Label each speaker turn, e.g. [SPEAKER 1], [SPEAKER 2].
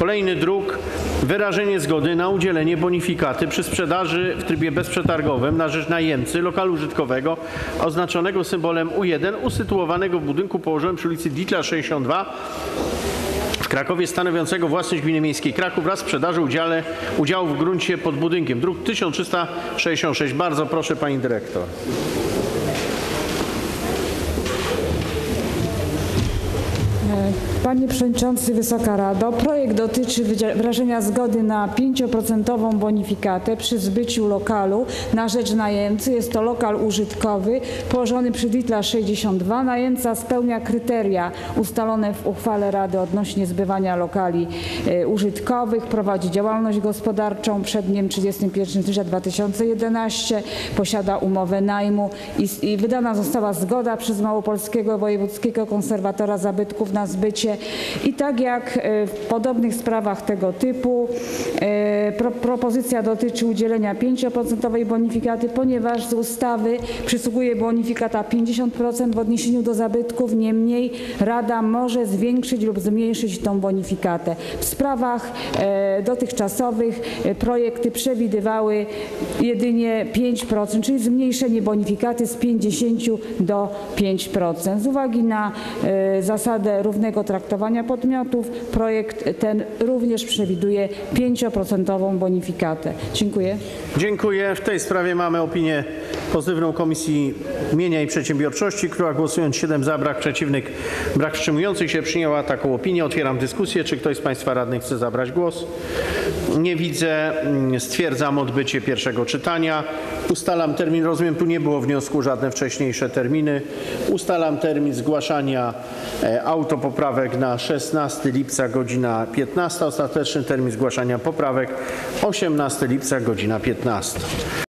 [SPEAKER 1] Kolejny druk. Wyrażenie zgody na udzielenie bonifikaty przy sprzedaży w trybie bezprzetargowym na rzecz najemcy lokalu użytkowego oznaczonego symbolem U1 usytuowanego w budynku położonym przy ulicy Ditla 62 w Krakowie stanowiącego własność Gminy Miejskiej Kraków wraz z sprzedaży udziale, udziału w gruncie pod budynkiem. Druk 1366. Bardzo proszę pani dyrektor.
[SPEAKER 2] Panie Przewodniczący, Wysoka Rado, projekt dotyczy wyrażenia zgody na 5% bonifikatę przy zbyciu lokalu na rzecz najemcy. Jest to lokal użytkowy położony przy Ditla 62. Najemca spełnia kryteria ustalone w uchwale Rady odnośnie zbywania lokali e, użytkowych, prowadzi działalność gospodarczą przed dniem 31 stycznia 2011, posiada umowę najmu i, i wydana została zgoda przez Małopolskiego Wojewódzkiego Konserwatora Zabytków na zbycie. I tak jak e, w podobnych sprawach tego typu e, pro, propozycja dotyczy udzielenia 5% bonifikaty, ponieważ z ustawy przysługuje bonifikata 50% w odniesieniu do zabytków, niemniej Rada może zwiększyć lub zmniejszyć tą bonifikatę. W sprawach e, dotychczasowych projekty przewidywały jedynie 5%, czyli zmniejszenie bonifikaty z 50 do 5%. Z uwagi na zasadę równego traktowania podmiotów projekt ten również przewiduje 5% bonifikatę. Dziękuję.
[SPEAKER 1] Dziękuję. W tej sprawie mamy opinię pozytywną Komisji Mienia i Przedsiębiorczości, która głosując 7 za, brak przeciwnych, brak wstrzymujących się przyjęła taką opinię. Otwieram dyskusję. Czy ktoś z Państwa radnych chce zabrać głos? Nie widzę. Mm, Stwierdzam odbycie pierwszego czytania. Ustalam termin, rozumiem, tu nie było wniosku żadne wcześniejsze terminy. Ustalam termin zgłaszania e, autopoprawek na 16 lipca godzina 15. Ostateczny termin zgłaszania poprawek 18 lipca godzina 15.